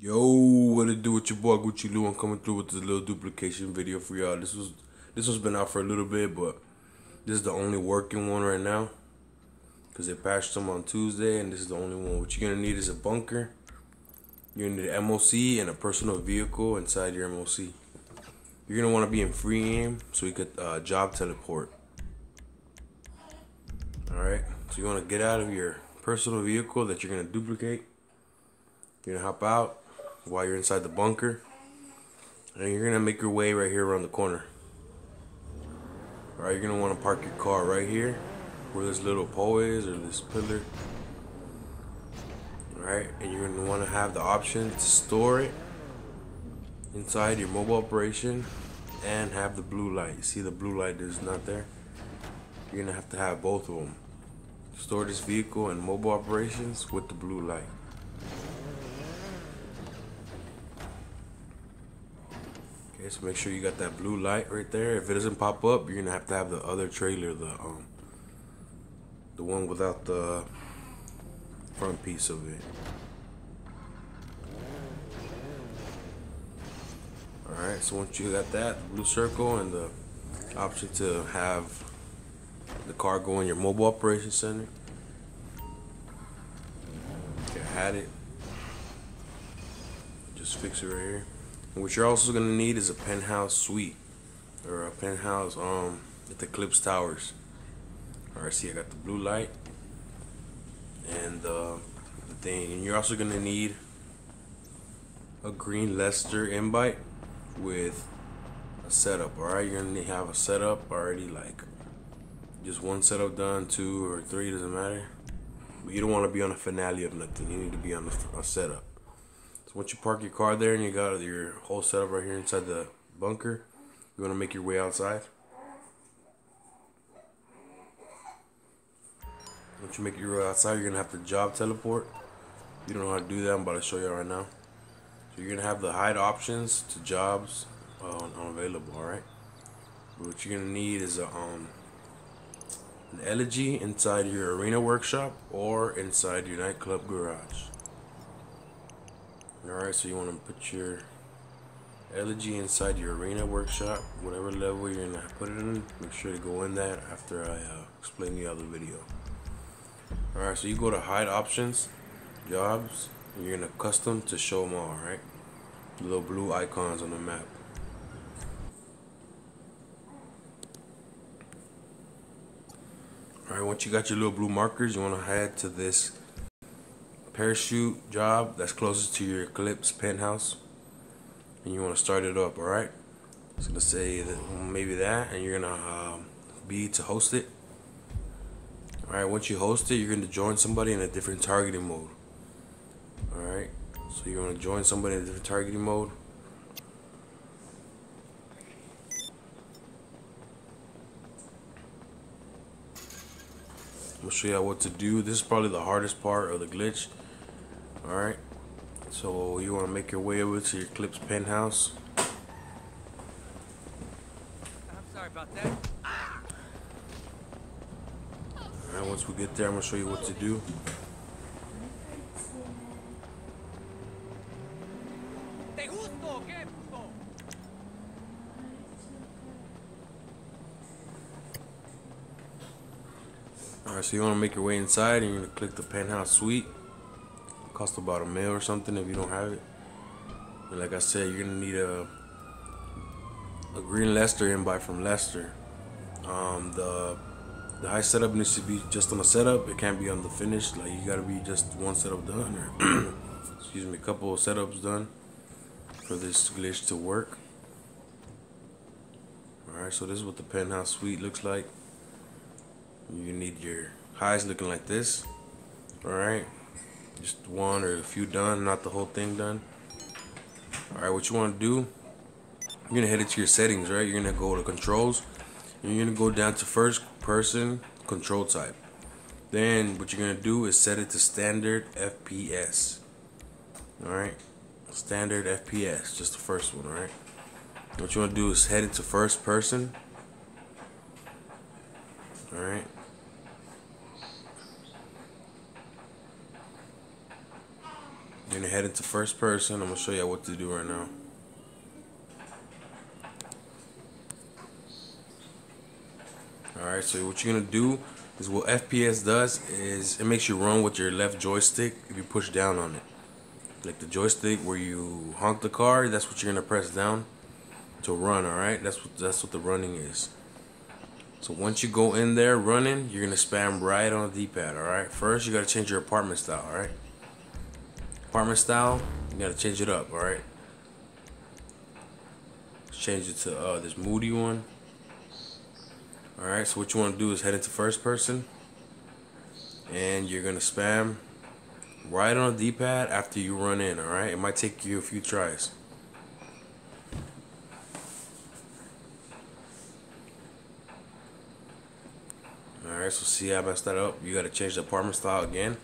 Yo, what it do with your boy Gucci Lou? I'm coming through with this little duplication video for y'all. This was this one's been out for a little bit, but this is the only working one right now. Cause they patched them on Tuesday, and this is the only one. What you're gonna need is a bunker. You're gonna need an MOC and a personal vehicle inside your MOC. You're gonna want to be in free aim so you could uh, job teleport. All right. So you want to get out of your personal vehicle that you're gonna duplicate. You're gonna hop out while you're inside the bunker. And you're gonna make your way right here around the corner. Alright, you're gonna wanna park your car right here where this little pole is or this pillar. Alright, and you're gonna wanna have the option to store it inside your mobile operation and have the blue light. See the blue light is not there? You're gonna have to have both of them. Store this vehicle in mobile operations with the blue light. Okay, so make sure you got that blue light right there. If it doesn't pop up, you're gonna have to have the other trailer, the um, the one without the front piece of it. All right, so once you got that blue circle and the option to have the car go in your mobile operation center, okay, I had it. Just fix it right here. And what you're also gonna need is a penthouse suite or a penthouse um at the Eclipse Towers. All right, see, I got the blue light and uh, the thing, and you're also gonna need a green Lester invite with a setup. All right, you're gonna have a setup already, like just one setup done, two or three doesn't matter. But you don't want to be on a finale of nothing. You need to be on a, a setup. Once you park your car there and you got your whole setup right here inside the bunker, you want to make your way outside. Once you make your way outside, you're gonna have to job teleport. You don't know how to do that. I'm about to show you right now. So you're gonna have the hide options to jobs uh, unavailable. All right. what you're gonna need is a um an elegy inside your arena workshop or inside your nightclub garage. Alright, so you want to put your elegy inside your arena workshop, whatever level you're gonna put it in. Make sure to go in that after I uh, explain the other video. Alright, so you go to hide options, jobs, and you're gonna custom to show them all, right? The little blue icons on the map. Alright, once you got your little blue markers, you want to head to this parachute job that's closest to your Eclipse penthouse. And you want to start it up, alright? So let's say that maybe that, and you're going to um, be to host it. Alright, once you host it, you're going to join somebody in a different targeting mode. Alright, so you want to join somebody in a different targeting mode. Gonna show you what to do. This is probably the hardest part of the glitch. Alright. So you wanna make your way over to your Eclipse penthouse. I'm sorry about that. Ah! Alright, once we get there, I'm gonna show you what to do. ¿Te gusto o qué, puto? Alright, so you wanna make your way inside and you're gonna click the penthouse suite. Cost about a mil or something if you don't have it. And like I said, you're gonna need a a green Lester invite from Lester. Um, the the heist setup needs to be just on the setup. It can't be on the finish. Like you gotta be just one setup done or excuse me, a couple of setups done for this glitch to work. Alright, so this is what the penthouse suite looks like. You need your heists looking like this. Alright. Just one or a few done, not the whole thing done. Alright, what you want to do, you're going to head into your settings, right? You're going to go to controls. And you're going to go down to first person control type. Then what you're going to do is set it to standard FPS. Alright. Standard FPS, just the first one, alright? What you want to do is head into first person. Alright. You're gonna head into first person. I'm gonna show you what to do right now. Alright, so what you're gonna do is what FPS does is it makes you run with your left joystick if you push down on it. Like the joystick where you honk the car, that's what you're gonna press down to run, alright? That's what that's what the running is. So once you go in there running, you're gonna spam right on the D-pad, alright? First you gotta change your apartment style, alright? Apartment style, you gotta change it up, alright? Change it to uh this moody one. Alright, so what you want to do is head into first person. And you're to spam right on the D-pad after you run in, alright? It might take you a few tries. Alright, so see how I messed that up? You got to change the apartment style again.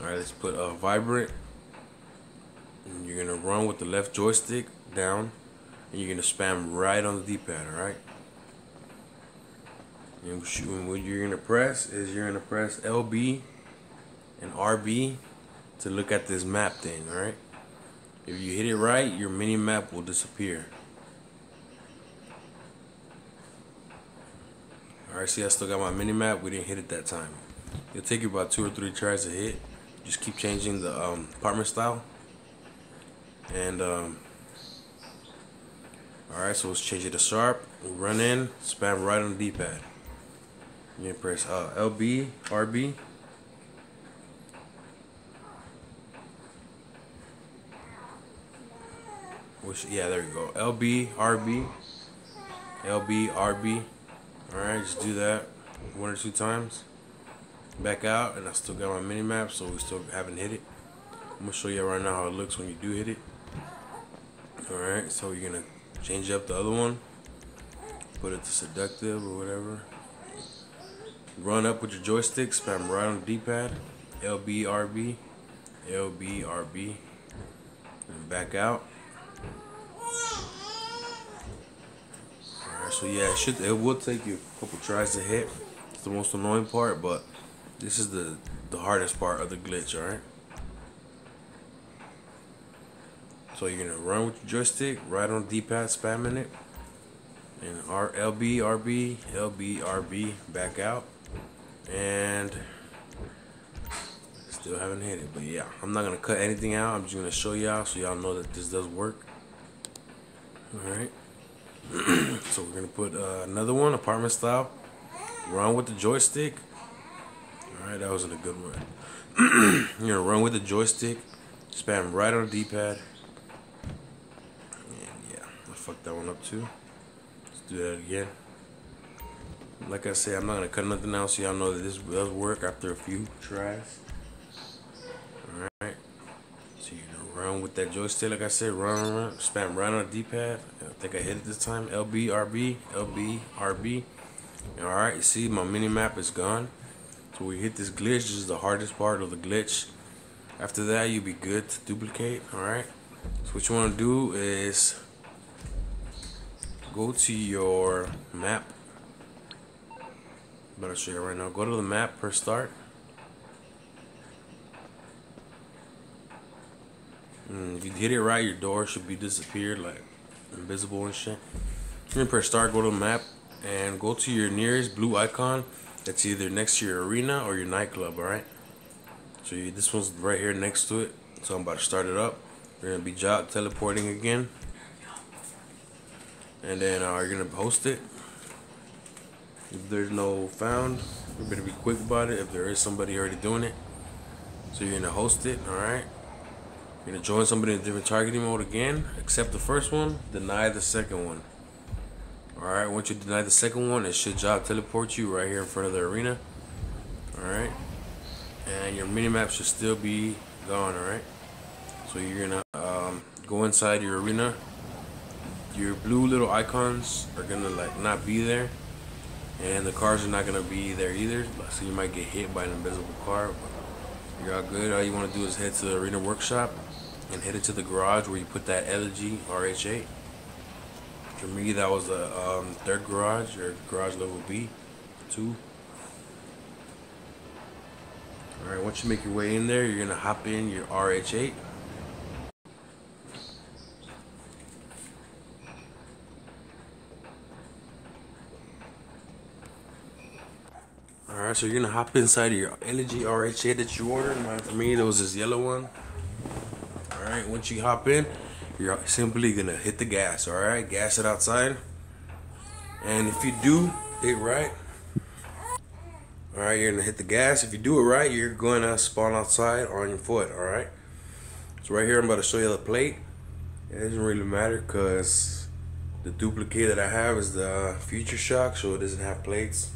Alright, let's put a uh, vibrant. And you're to run with the left joystick down. And you're to spam right on the D-pad, alright? And what you're gonna press is you're gonna press LB and RB to look at this map thing, alright? If you hit it right, your mini map will disappear. Alright, see I still got my mini map, we didn't hit it that time. It'll take you about two or three tries to hit. Just keep changing the um, apartment style. And um, Alright, so let's change it to sharp. Run in, spam right on the D-pad. You press uh, LB, RB. Which, yeah, there you go. LB, RB. LB, RB. Alright, just do that one or two times. Back out, and I still got my mini map, so we still haven't hit it. I'm gonna show you right now how it looks when you do hit it. Alright, so you're gonna change up the other one. Put it to seductive or whatever. Run up with your joystick, spam right on the D-pad. LB, RB, LB, RB, and back out. Alright, so yeah, it should it will take you a couple tries to hit. It's the most annoying part, but this is the the hardest part of the glitch, alright? So you're gonna run with your joystick right on D-pad, spamming it. And R LB, RB, LB, RB, back out and still haven't hit it but yeah I'm not gonna cut anything out I'm just gonna show y'all so y'all know that this does work all right so we're gonna put uh, another one apartment style run with the joystick all right that wasn't a good one you're gonna run with the joystick spam right on the d-pad yeah I fucked that one up too let's do that again like I said, I'm not gonna cut nothing out so y'all know that this does work after a few tries. Alright. So you know, run with that joystick, like I said, run, run, spam right on the D-pad. I think I hit it this time. LB, RB, LB, RB. Alright, you see my mini map is gone. We hit this glitch. This is the hardest part of the glitch. After that, you'll be good to duplicate. Alright. So what you want to do is go to your map Better show you right now. Go to the map per start. And if you hit it right, your door should be disappeared, like invisible and shit. Then press start, go to the map, and go to your nearest blue icon that's either next to your arena or your nightclub, alright? So you, this one's right here next to it. So I'm about to start it up. We're gonna be job teleporting again. And then uh, you're gonna host it. If there's no found, you better be quick about it. If there is somebody already doing it, so you're gonna host it, all right? You're gonna join somebody in different targeting mode again. Accept the first one, deny the second one. All right. Once you deny the second one, it should job teleport you right here in front of the arena. All right. And your mini map should still be gone. All right. So you're gonna um, go inside your arena. Your blue little icons are gonna like not be there and the cars are not gonna be there either so you might get hit by an invisible car you're all good all you want to do is head to the arena workshop and head into the garage where you put that elegy rh8 for me that was the um, third garage or garage level b two All right, once you make your way in there, you're gonna hop in your RH8. All right, so you're gonna hop inside your Elegy RH8 that you ordered. Mine for me, there was this yellow one. All right, once you hop in, you're simply gonna hit the gas. All right, gas it outside. And if you do it right, all right, you're gonna hit the gas. If you do it right, you're gonna spawn outside on your foot. All right. So right here, I'm about to show you the plate. It doesn't really matter because the duplicate that I have is the Future Shock, so it doesn't have plates.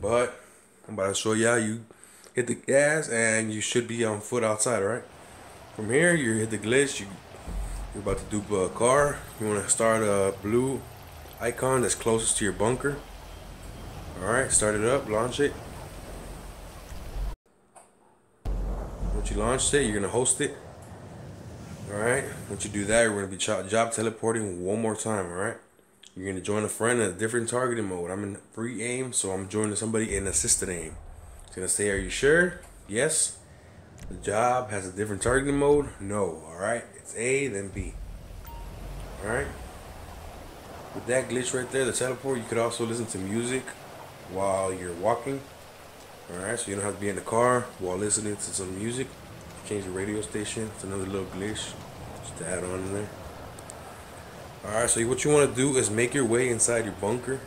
But I'm about to show you how you hit the gas and you should be on foot outside, all right? From here, you hit the glitch. You, you're about to dupe a car. You want to start a blue icon that's closest to your bunker. Alright, start it up, launch it. Once you launch it, you're going to host it. Alright, once you do that, you're going to be job teleporting one more time, alright? You're going to join a friend in a different targeting mode. I'm in free aim, so I'm joining somebody in assisted aim. It's going to say, are you sure? Yes. The job has a different targeting mode? No, alright? It's A, then B. Alright? With that glitch right there, the teleport, you could also listen to music while you're walking. Alright, so you don't have to be in the car while listening to some music. Change the radio station. It's another little glitch just to add on in there. Alright, so what you want to do is make your way inside your bunker.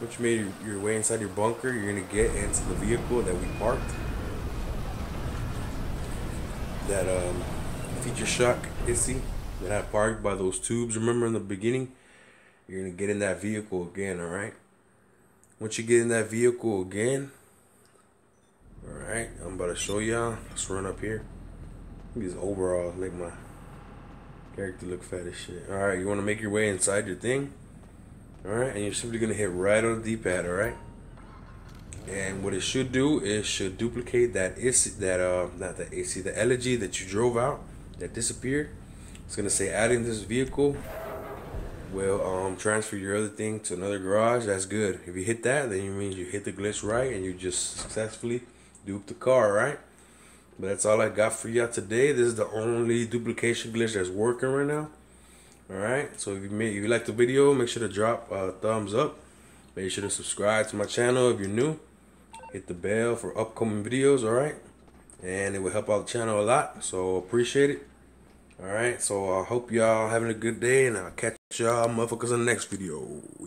Once you made your, way inside your bunker, you're going to get into the vehicle that we parked. That um, Future Shock Issi that I parked by those tubes. Remember in the beginning? You're going to get in that vehicle again, alright? Once you get in that vehicle again, alright, I'm about to show y'all. Let's run up here. These overalls make my character look fat as shit. Alright, you want to make your way inside your thing. Alright, and you're simply going to hit right on the D-pad, alright? And what it should do is should duplicate that is that uh not the AC the elegy that you drove out that disappeared. It's gonna say adding this vehicle will um, transfer your other thing to another garage. That's good. If you hit that, then it means you hit the glitch right and you just successfully duped the car, right? But that's all I got for y'all today. This is the only duplication glitch that's working right now. Alright, so if you, made, if you like the video, make sure to drop a thumbs up. Make sure to subscribe to my channel if you're new. Hit the bell for upcoming videos, alright? And it will help out the channel a lot, so appreciate it. Alright, so I hope y'all having a good day, and I'll catch y'all motherfuckers in the next video.